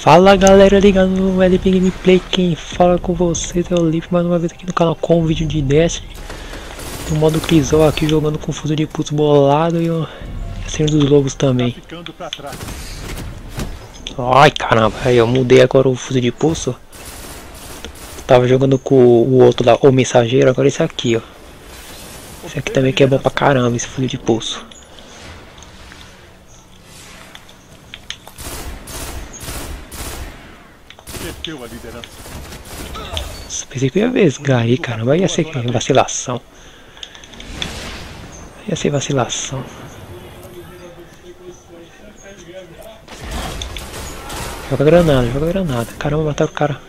Fala galera ligado no LP Gameplay, quem fala com vocês é o Lipe mais uma vez aqui no canal com um vídeo de Destiny No modo Crisol aqui jogando com fuso de pulso bolado e o Senhor dos Lobos também. Ai caramba, aí eu mudei agora o fuso de pulso. Tava jogando com o outro lá, o mensageiro, agora esse aqui ó. Esse aqui também que é bom pra caramba, esse fuso de pulso a liderança. Pensei que ia vesgar aí, caramba. Ia ser vacilação. Ia ser vacilação. Joga granada, joga granada. Caramba, mataram o cara.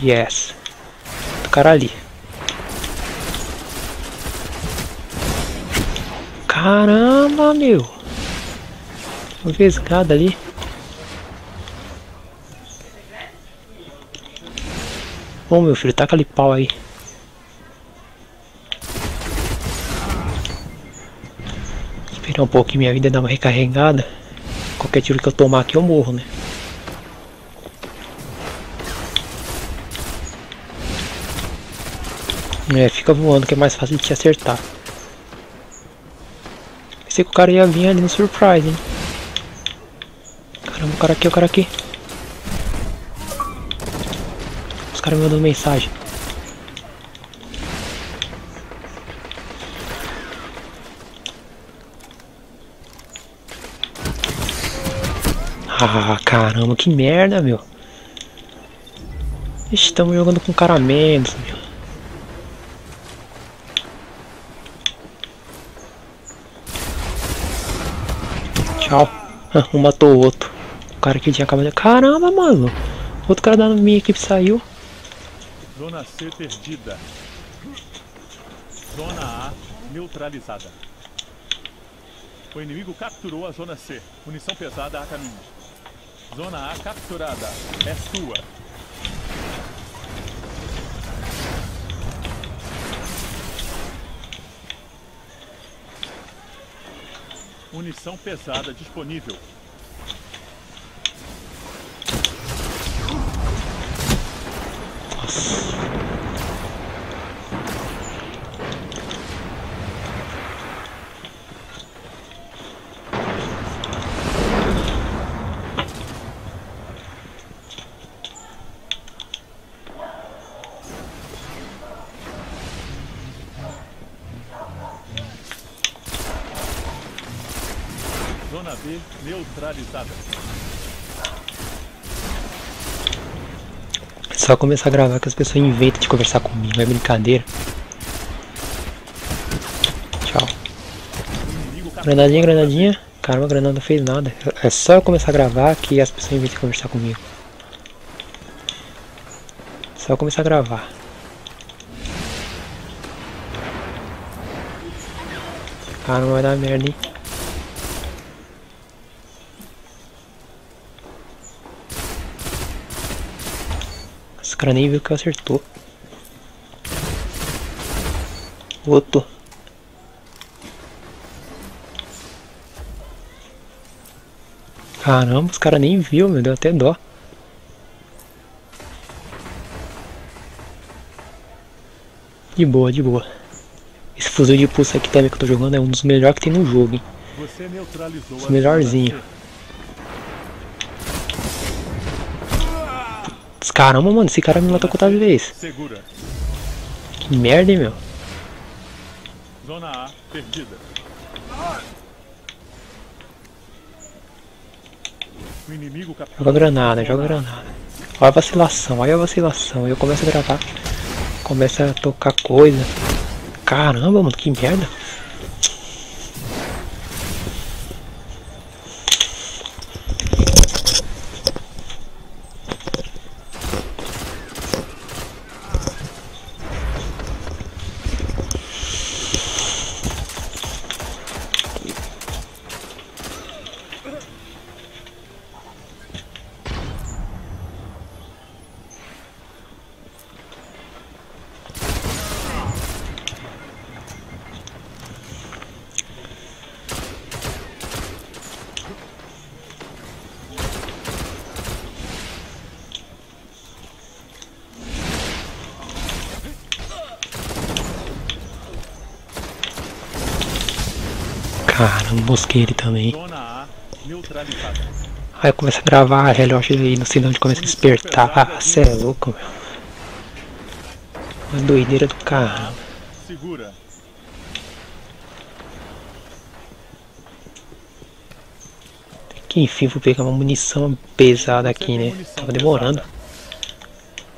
Yes. O cara ali. Caramba, meu. Uma vesgada ali. Ô meu filho, taca ali pau aí. Esperar um pouquinho minha vida dar uma recarregada. Qualquer tiro que eu tomar aqui eu morro, né? É, fica voando que é mais fácil de te acertar. Pensei que o cara ia vir ali no surprise, hein? Caramba, o cara aqui, o cara aqui. Caras me mandando mensagem. Ah, caramba, que merda, meu. Estamos jogando com cara menos, meu. Tchau. Um matou o outro. O cara que tinha acabado. Caramba, mano. Outro cara da minha equipe saiu. Zona C perdida. Zona A neutralizada. O inimigo capturou a Zona C. Munição pesada a caminho. Zona A capturada. É sua. Munição pesada disponível. Zona B neutralizada. Só começar a gravar que as pessoas inventam de conversar comigo, é brincadeira. Tchau. Granadinha, granadinha. Caramba, a granada não fez nada. É só eu começar a gravar que as pessoas inventam de conversar comigo. Só começar a gravar. Caramba, vai dar merda, hein? Cara nem viu que acertou. Outro. Caramba, os caras nem viu, meu, deu até dó. De boa, de boa. Esse fuzil de pulso aqui também que eu tô jogando é um dos melhores que tem no jogo, hein. Você neutralizou Os melhorzinho. Caramba, mano, esse cara me matou quantas vezes? Segura. Que merda, hein, meu? Zona A perdida. O inimigo capturou. Joga granada, joga granada. Olha a vacilação, olha a vacilação. Eu começo a gravar, começa a tocar coisa. Caramba, mano, que merda. Caramba, mosquei ele também. A. Aí começa a gravar relógio aí, não sei de onde começa a despertar. Cê é louco, meu. Uma doideira do carro. Segura. Que enfim vou pegar uma munição pesada aqui, né? Tava demorando.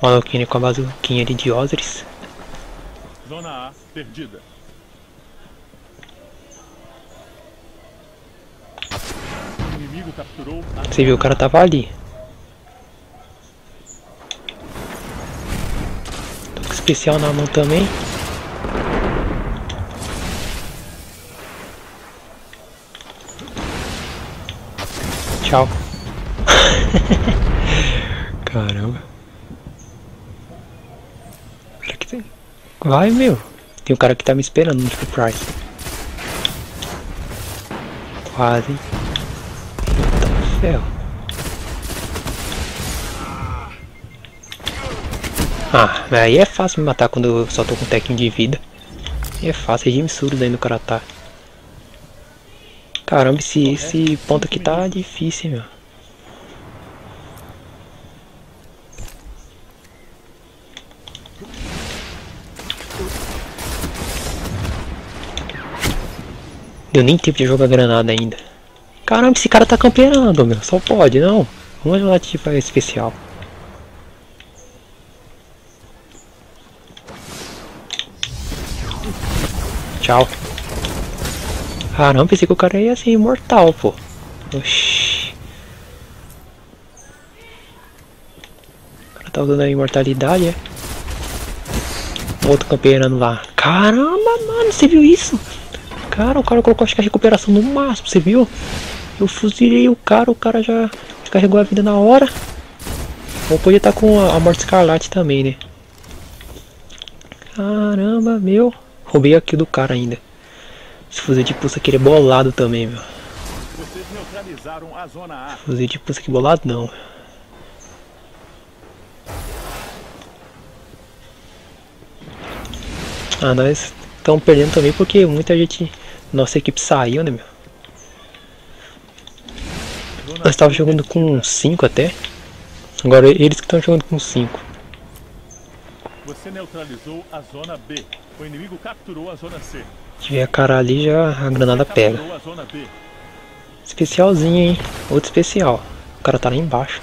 Uma louquinha com a bazuquinha ali de Osiris. Zona A perdida. Inimigo capturou Você viu, o cara tava ali. Tô com especial na mão também. Tchau. Caramba. Cara que tem- Vai, meu. Tem um cara que tá me esperando no Price. Quase. Ferro. Ah, aí é fácil me matar quando eu só tô com um de vida. Aí é fácil, regime surdo ainda o cara tá. Caramba, esse, esse ponto aqui tá difícil, meu. Deu nem tempo de jogar granada ainda. Caramba, esse cara tá campeando, meu. Só pode, não. Vamos lá tipo especial. Tchau. Caramba, pensei que o cara ia ser imortal, pô. Oxi. O cara tá usando a imortalidade, é? Outro campeando lá. Caramba, mano, você viu isso? Cara, o cara colocou acho que a recuperação no máximo, você viu? Eu fuzilei o cara, o cara já descarregou a vida na hora. Ou podia estar com a, a morte escarlate também, né? Caramba, meu. Roubei aqui do cara ainda. Esse fuzil de pulsa aqui é bolado também, meu. Fuzil de pulsa aqui bolado não. Ah, nós estamos perdendo também porque muita gente. Nossa equipe saiu, né, meu? Nós estávamos B jogando com perdida. 5 até. Agora eles que estão jogando com 5. Você neutralizou a zona B. O inimigo capturou a zona C. Se tiver a cara ali, já a granada pega. Especialzinho, hein? Outro especial. O cara tá lá embaixo.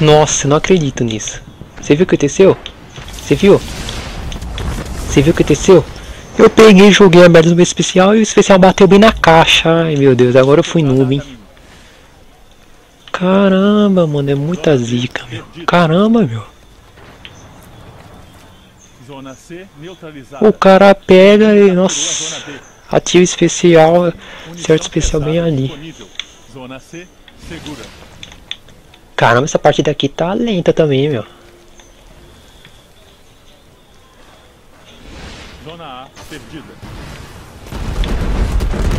Nossa, eu não acredito nisso. Você viu o que aconteceu? Você viu? Você viu o que aconteceu? Eu peguei, joguei a merda do meu especial e o especial bateu bem na caixa. Ai meu Deus, agora eu fui noob, hein? Caramba, mano, é muita zica, meu. Caramba, meu. O cara pega e, nossa, ativa especial, certo especial bem ali. Caramba, essa partida aqui tá lenta também, meu. Perdida.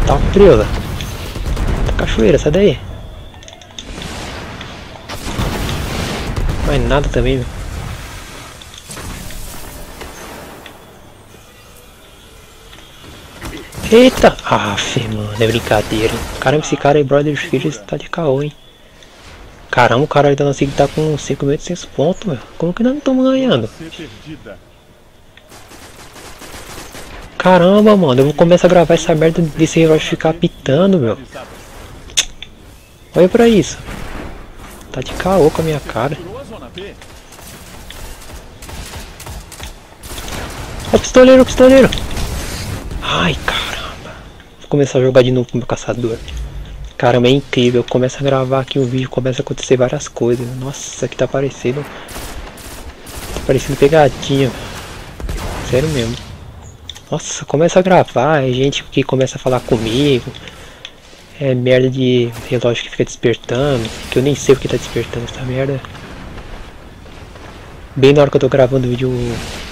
Tá frio, velho. Tá cachoeira, sai daí. Mais nada também. Eita! Aff, mano, é brincadeira. hein? Caramba, esse cara aí, Brother Filhos, tá de caô, hein? Caramba, o cara aí da nossa equipe tá com 5.800 pontos, meu. Como que nós não estamos ganhando? Caramba, mano, eu vou começar a gravar essa merda desse relógio ficar pitando, meu. Olha pra isso. Tá de caô com a minha cara. Ó o pistoleiro, o pistoleiro. Ai, caramba. Vou começar a jogar de novo com o meu caçador. Caramba, é incrível. Eu começo a gravar aqui o vídeo, começa a acontecer várias coisas. Nossa, isso aqui tá parecendo... Tá parecendo pegadinha. Sério mesmo. Nossa, começa a gravar, é gente que começa a falar comigo. É merda de relógio que fica despertando. Que eu nem sei o que tá despertando essa merda. Bem na hora que eu tô gravando o vídeo,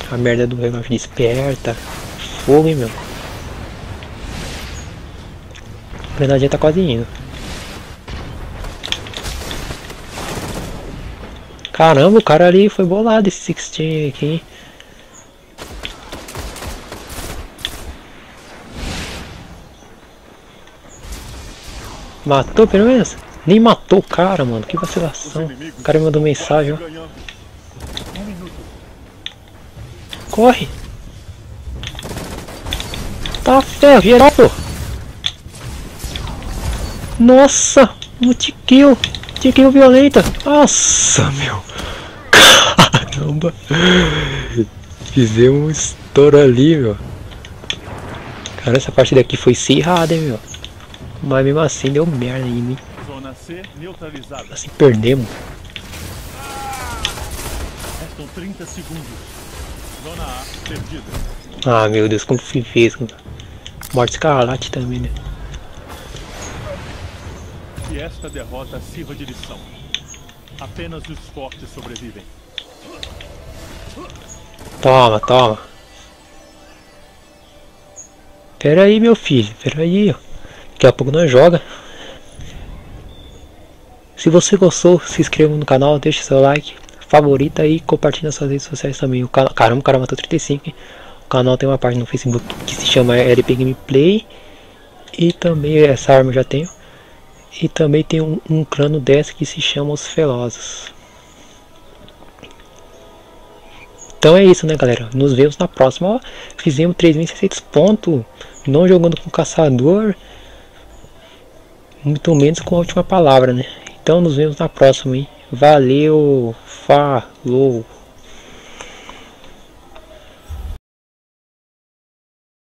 a merda do relógio desperta. Fogo, hein, meu. A granadinha tá quase indo. Caramba, o cara ali foi bolado esse 16 aqui, hein? Matou pelo menos? Nem matou o cara, mano. Que vacilação. O cara me mandou mensagem, ó. Corre! Tá ferro, geral, pô! Nossa! Multikill! Multikill violenta! Nossa, meu! Caramba! Fizemos um estouro ali, meu! Cara, essa parte daqui foi cerrada, hein, meu! Mas mesmo assim deu merda em mim. Zona C neutralizada. Assim perdemos. Restam 30 segundos. Zona A perdida. Ah, meu Deus, como fui fez. Morte escarlate também, né? Que esta derrota sirva de lição. Apenas os fortes sobrevivem. Toma, toma. Pera aí, meu filho. Pera aí, ó. Daqui a pouco nós joga. Se você gostou, se inscreva no canal, deixe seu like, favorita e compartilhe nas suas redes sociais também. O canal, caramba, cara matou 35. Hein? O canal tem uma página no Facebook que se chama LP Gameplay. E também essa arma eu já tenho. E também tem um, um clã dessa que se chama Os Velozes. Então é isso, né, galera? Nos vemos na próxima. Ó, fizemos 3.600 pontos. Não jogando com caçador muito menos com a última palavra, né? Então nos vemos na próxima, hein? Valeu, falou!